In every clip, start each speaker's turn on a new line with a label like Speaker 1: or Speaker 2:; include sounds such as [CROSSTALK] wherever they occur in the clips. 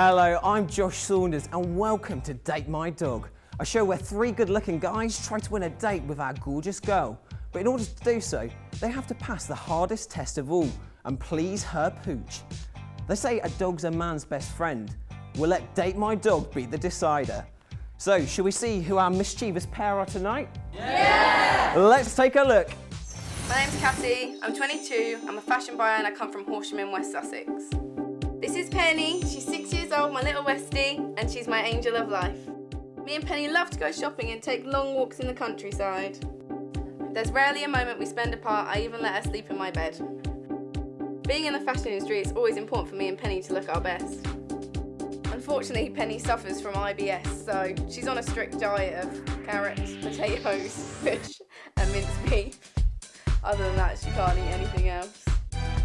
Speaker 1: Hello, I'm Josh Saunders and welcome to Date My Dog, a show where three good looking guys try to win a date with our gorgeous girl. But in order to do so, they have to pass the hardest test of all and please her pooch. They say a dog's a man's best friend. We'll let Date My Dog be the decider. So, shall we see who our mischievous pair are tonight? Yeah! Let's take a look.
Speaker 2: My name's Cassie, I'm 22, I'm a fashion buyer and I come from Horsham in West Sussex. This is Penny, she's years old, my little Westie, and she's my angel of life. Me and Penny love to go shopping and take long walks in the countryside. There's rarely a moment we spend apart, I even let her sleep in my bed. Being in the fashion industry, it's always important for me and Penny to look our best. Unfortunately, Penny suffers from IBS, so she's on a strict diet of carrots, potatoes, [LAUGHS] fish, and minced beef. Other than that, she can't eat anything else.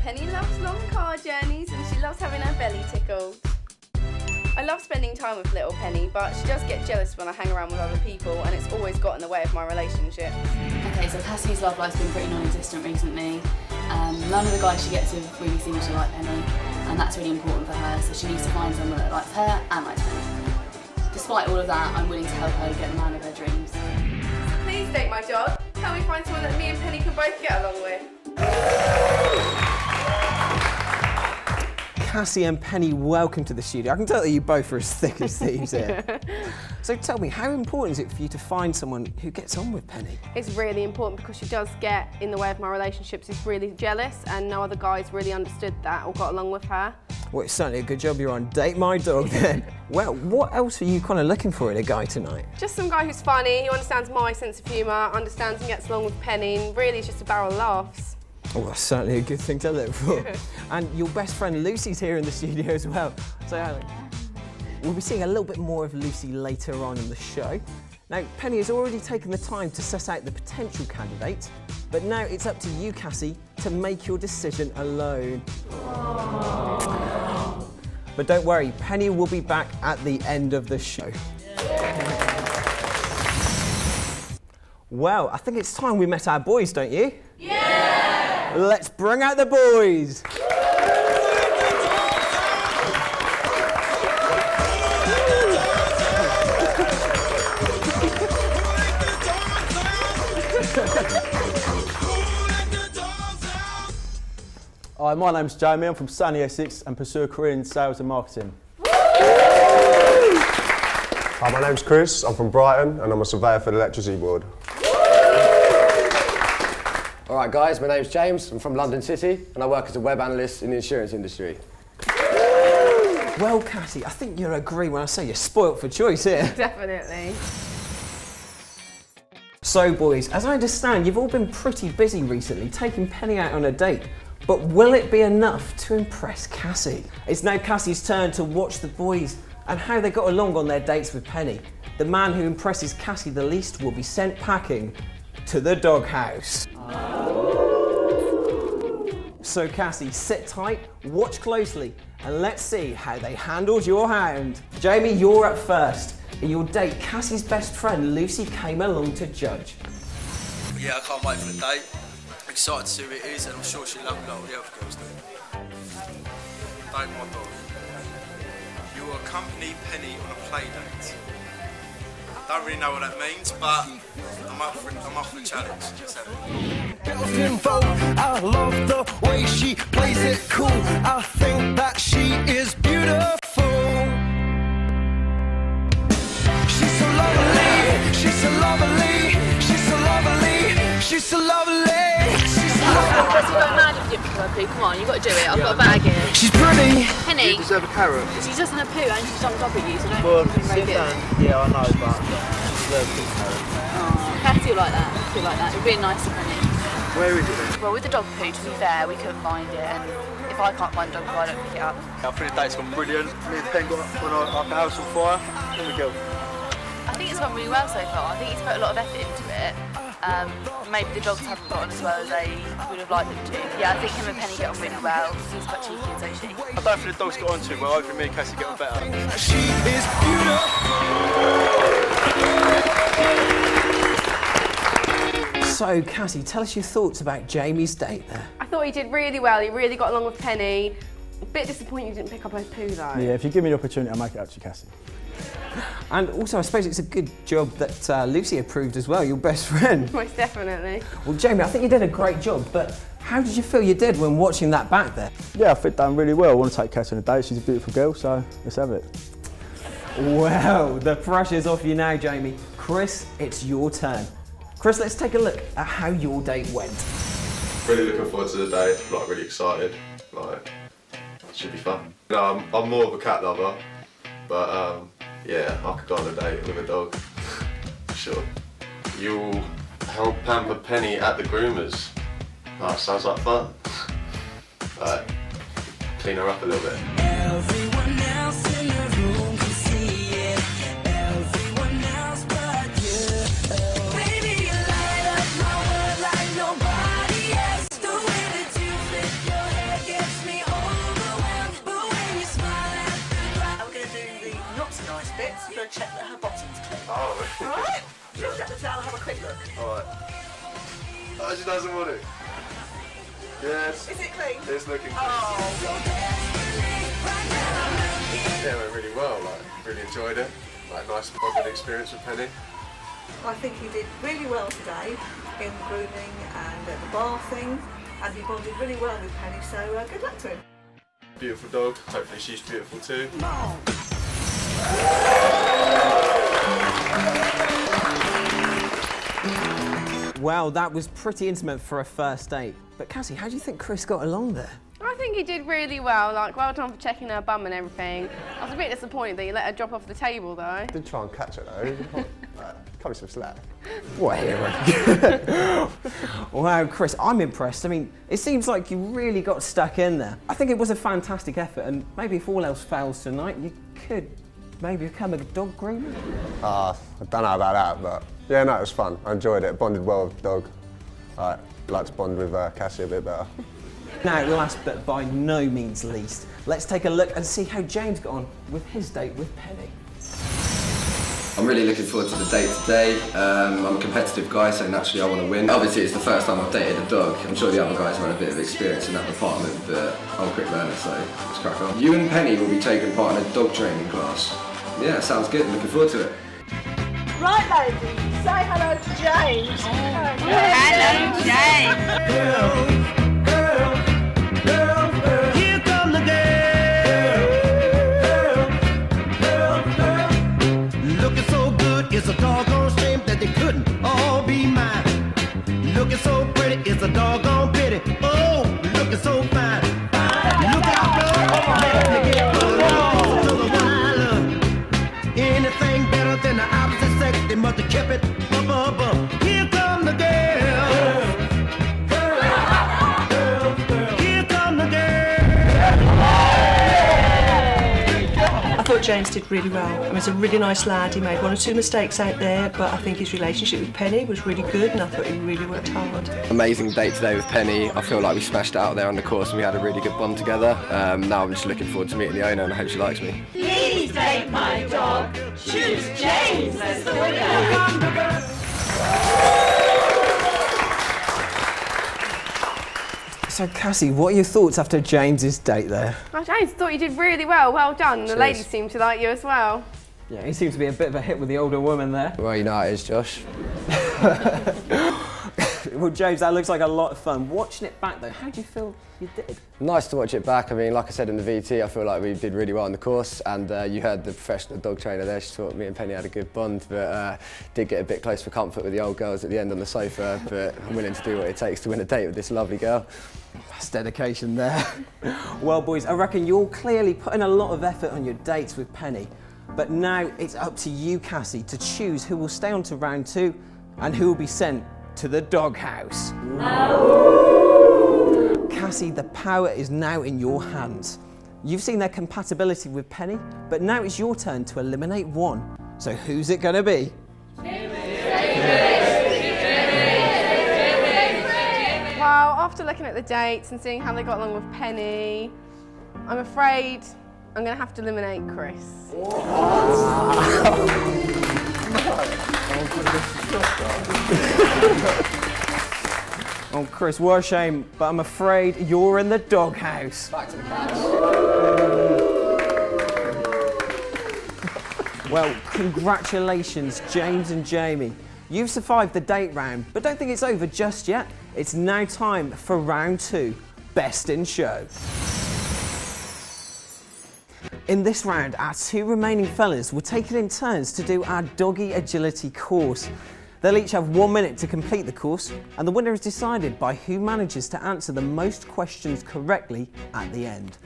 Speaker 2: Penny loves long car journeys and she loves having her belly tickled. I love spending time with little Penny, but she does get jealous when I hang around with other people and it's always got in the way of my relationship.
Speaker 3: Okay, so Cassie's love life's been pretty non-existent recently. Um, none of the guys she gets with really seem to like Penny, and that's really important for her, so she needs to find someone that likes her and likes Penny. Despite all of that, I'm willing to help her get the man of her dreams.
Speaker 2: Please date my dog. Can we find someone that me and Penny can both get along with?
Speaker 1: Cassie and Penny, welcome to the studio. I can tell that you both are as thick as thieves here. [LAUGHS] so tell me, how important is it for you to find someone who gets on with Penny?
Speaker 4: It's really important because she does get in the way of my relationships. She's really jealous and no other guys really understood that or got along with her.
Speaker 1: Well, it's certainly a good job you're on Date My Dog then. [LAUGHS] well, what else are you kind of looking for in a guy tonight?
Speaker 4: Just some guy who's funny, who understands my sense of humour, understands and gets along with Penny, and really is just a barrel of laughs.
Speaker 1: Oh, that's certainly a good thing to look for. [LAUGHS] and your best friend Lucy's here in the studio as well. So uh, we'll be seeing a little bit more of Lucy later on in the show. Now, Penny has already taken the time to set out the potential candidates, but now it's up to you, Cassie, to make your decision alone. But don't worry, Penny will be back at the end of the show. Well, I think it's time we met our boys, don't you? Let's bring out the boys.
Speaker 5: Hi, my name's Jamie. I'm from Sunny Essex and pursue a career in sales and marketing.
Speaker 6: Hi, my name's Chris. I'm from Brighton and I'm a surveyor for the electricity board.
Speaker 7: All right, guys, my name's James. I'm from London City and I work as a web analyst in the insurance industry.
Speaker 1: Well, Cassie, I think you'll agree when I say you're spoilt for choice here. [LAUGHS]
Speaker 4: Definitely.
Speaker 1: So, boys, as I understand, you've all been pretty busy recently taking Penny out on a date. But will it be enough to impress Cassie? It's now Cassie's turn to watch the boys and how they got along on their dates with Penny. The man who impresses Cassie the least will be sent packing to the doghouse. So Cassie, sit tight, watch closely, and let's see how they handled your hound. Jamie, you're up first. In your date, Cassie's best friend Lucy came along to judge.
Speaker 8: Yeah, I can't wait for the date. Excited to see who it is, and I'm sure she'll love it all the other girls do. Date my dog. You will accompany Penny on a play date. Don't really know what that means, but I'm up for, I'm up for the challenge. Let's have it.
Speaker 9: Girls info, I love the way she plays it cool. I think that she is beautiful. She's so lovely, she's so lovely, she's so lovely, she's so lovely. She's so lovely.
Speaker 3: Because you've got a man if you poo. Come on, you've got to do it. I've got a bag here.
Speaker 9: She's pretty.
Speaker 3: Penny,
Speaker 5: deserve a carrot.
Speaker 3: she doesn't have poo and she's on top of you, so don't
Speaker 5: Well,
Speaker 3: think very
Speaker 5: sit
Speaker 3: good.
Speaker 5: down. Yeah, I know, but she deserves a carrot.
Speaker 3: Oh, Cassie will like that. Cassie will like that. It'd be nice to Penny.
Speaker 5: Where is it?
Speaker 3: Well, with the dog poo, to be fair, we couldn't find it, and if I can't find dog poo, I don't pick it up.
Speaker 5: I think the date's gone brilliant. Me and Pen got on our, our house on fire. There we go.
Speaker 3: I think it's gone really well so far. I think he's put a lot of effort into it. Um, maybe the dogs haven't got on as well as they would have liked them to. Yeah, I think him and Penny get on really well. He's quite cheeky and so is she.
Speaker 5: I don't think the dog's got on too well. Hopefully me and Cassie get on better.
Speaker 9: She is beautiful.
Speaker 1: So, Cassie, tell us your thoughts about Jamie's date there.
Speaker 4: I thought he did really well. He really got along with Penny. A bit disappointed you didn't pick up her poo though.
Speaker 5: Yeah, if you give me the opportunity, I'll make it up to you, Cassie.
Speaker 1: And also, I suppose it's a good job that uh, Lucy approved as well, your best friend. [LAUGHS]
Speaker 4: Most definitely.
Speaker 1: Well, Jamie, I think you did a great job, but how did you feel you did when watching that back there?
Speaker 5: Yeah, I think done really well. I want to take Cassie on a date. She's a beautiful girl, so let's have it.
Speaker 1: Well, the pressure's off you now, Jamie. Chris, it's your turn. Chris, let's take a look at how your date went.
Speaker 6: Really looking forward to the day, like really excited. Like, it should be fun. No, I'm, I'm more of a cat lover, but um, yeah, I could go on a date with a dog. [LAUGHS] sure. You'll help pamper Penny at the groomers. That sounds like fun. [LAUGHS] Like, clean her up a little bit.
Speaker 10: Check that her bottom's clean.
Speaker 6: Oh,
Speaker 10: Alright? Lift up the towel and have a quick look.
Speaker 6: Alright. Oh, she doesn't want it. Yes.
Speaker 10: Is it clean?
Speaker 6: It's looking good.
Speaker 10: Oh.
Speaker 6: Yeah, it went really well. Like, really enjoyed it. Like, nice bonding experience with Penny.
Speaker 10: I think he did really well today in the grooming and at the bathing, and he bonded really well with Penny, so uh, good luck to him.
Speaker 6: Beautiful dog. Hopefully she's beautiful too.
Speaker 1: Well, that was pretty intimate for a first date. But Cassie, how do you think Chris got along there?
Speaker 4: I think he did really well. Like, well done for checking her bum and everything. I was a bit disappointed that you let her drop off the table though.
Speaker 6: Did try and catch her though. Come on, [LAUGHS] cut me some slack.
Speaker 1: What a hero. [LAUGHS] wow, Chris, I'm impressed. I mean, it seems like you really got stuck in there. I think it was a fantastic effort, and maybe if all else fails tonight, you could maybe become a dog groomer.
Speaker 6: Ah, I don't know about that, but yeah, no, it was fun. I enjoyed it. Bonded well with the dog. I'd like to bond with uh, Cassie a bit better. [LAUGHS]
Speaker 1: Now, last but by no means least, let's take a look and see how James got on with his date with Penny.
Speaker 11: I'm really looking forward to the date today. Um, I'm a competitive guy, so naturally I want to win. Obviously, it's the first time I've dated a dog. I'm sure the other guys have had a bit of experience in that department, but I'm a quick learner, so let's crack on. You and Penny will be taking part in a dog training class. Yeah, sounds good. Looking forward to it.
Speaker 10: Right, ladies, say hello to James. Oh.
Speaker 9: Hello, James. Here come the girl. Looking so good, it's a doggone shame that they couldn't
Speaker 12: James did really well. I mean, he's a really nice lad. He made one or two mistakes out there, but I think his relationship with Penny was really good, and I thought he really worked hard.
Speaker 11: Amazing date today with Penny. I feel like we smashed it out there on the course and we had a really good bond together. Um, now I'm just looking forward to meeting the owner and I hope she likes me.
Speaker 9: Please take my dog. Choose James as the winner.
Speaker 1: So, Cassie, what are your thoughts after James's date there?
Speaker 4: Oh, James, thought you did really well. Well done. The ladies seem to like you as well.
Speaker 1: Yeah, he seems to be a bit of a hit with the older woman there.
Speaker 7: Well, you know how it is, Josh. [LAUGHS]
Speaker 1: Well, James, that looks like a lot of fun. Watching it back though, how do you feel you did?
Speaker 7: Nice to watch it back. I mean, like I said in the VT, I feel like we did really well on the course. And uh, you heard the professional dog trainer there. She thought me and Penny had a good bond, but uh, did get a bit close for comfort with the old girls at the end on the sofa. But I'm willing to do what it takes to win a date with this lovely girl.
Speaker 1: That's dedication there. [LAUGHS] well, boys, I reckon you're clearly putting a lot of effort on your dates with Penny. But now it's up to you, Cassie, to choose who will stay on to round two and who will be sent to the doghouse. Cassie, the power is now in your hands. You've seen their compatibility with Penny, but now it's your turn to eliminate one. So who's it going to be?
Speaker 4: Well, after looking at the dates and seeing how they got along with Penny, I'm afraid I'm going to have to eliminate Chris. [LAUGHS]
Speaker 1: oh, Chris, what a shame, but I'm afraid you're in the doghouse.
Speaker 7: Back to the
Speaker 1: well, congratulations, James and Jamie. You've survived the date round, but don't think it's over just yet. It's now time for round two, Best in Show. In this round, our two remaining fellas will take it in turns to do our doggy agility course. They'll each have one minute to complete the course, and the winner is decided by who manages to answer the most questions correctly at the end.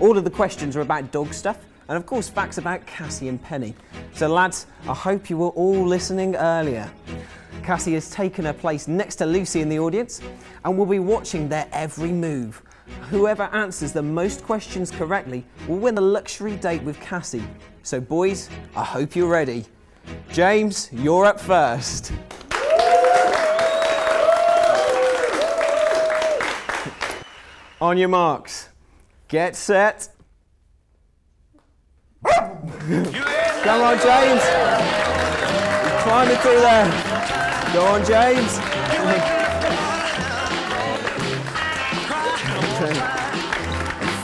Speaker 1: All of the questions are about dog stuff, and of course facts about Cassie and Penny. So lads, I hope you were all listening earlier. Cassie has taken her place next to Lucy in the audience and will be watching their every move. Whoever answers the most questions correctly will win the luxury date with Cassie. So boys, I hope you're ready. James, you're up first. On your marks, get set. Come on, James. Climbing through there. Go on, James. [LAUGHS]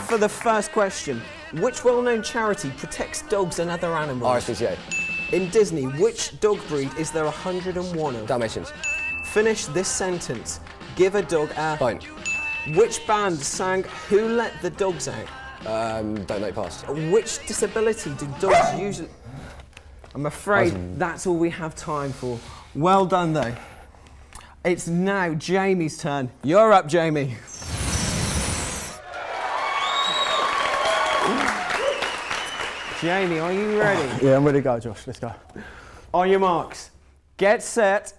Speaker 1: For the first question, which well-known charity protects dogs and other animals?
Speaker 7: RSPCA.
Speaker 1: In Disney, which dog breed is there 101 of?
Speaker 7: Dalmatians.
Speaker 1: Finish this sentence. Give a dog a...
Speaker 7: Bone.
Speaker 1: Which band sang Who Let the Dogs Out?
Speaker 7: Um, don't know pass.
Speaker 1: Which disability do dogs usually... I'm afraid that's all we have time for. Well done, though. It's now Jamie's turn. You're up, Jamie. Jamie, are you ready?
Speaker 5: Yeah, I'm ready to go, Josh. Let's go.
Speaker 1: On your marks, get set.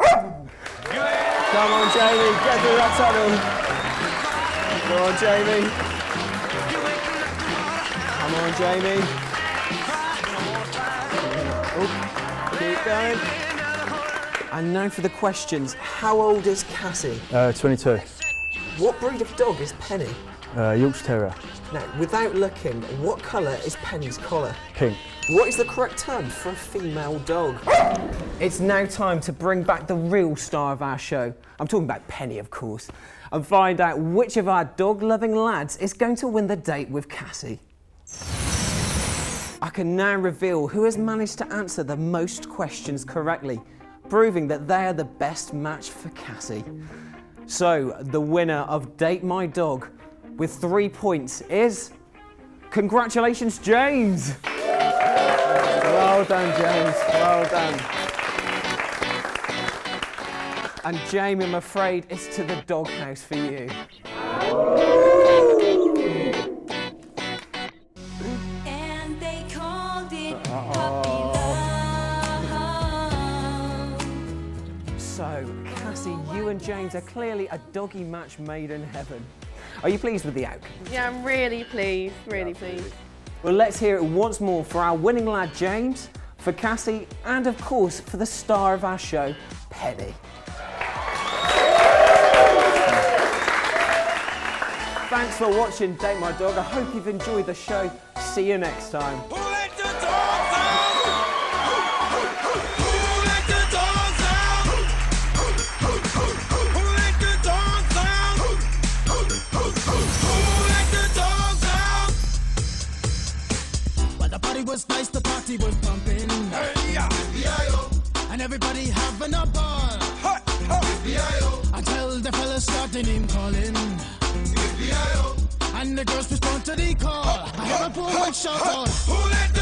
Speaker 1: Come on, Jamie, get through that tunnel. Come on, Jamie. Come on, Jamie. Oh, keep going. And now for the questions. How old is Cassie?
Speaker 5: Uh, 22.
Speaker 1: What breed of dog is Penny?
Speaker 5: Uh, Yorkshire Terrier.
Speaker 1: Now, without looking, what colour is Penny's collar?
Speaker 5: Pink.
Speaker 1: What is the correct term for a female dog? It's now time to bring back the real star of our show. I'm talking about Penny, of course, and find out which of our dog-loving lads is going to win the date with Cassie. I can now reveal who has managed to answer the most questions correctly, proving that they are the best match for Cassie. So, the winner of Date My Dog with three points is. Congratulations, James! Well done, James. Well done. And Jamie, I'm afraid it's to the doghouse for you.
Speaker 13: And they called it oh.
Speaker 1: So, Cassie, you and James are clearly a doggy match made in heaven. Are you pleased with the outcome?
Speaker 4: Yeah, I'm really pleased, really pleased.
Speaker 1: Well, let's hear it once more for our winning lad, James, for Cassie, and of course, for the star of our show, Penny. Thanks for watching Date My Dog. I hope you've enjoyed the show. See you next time.
Speaker 14: Well, the party was nice, the party was pumping. And everybody having a ball. Until the fellas started name calling. And the girls respond to the call. I hear a and shout out. Who let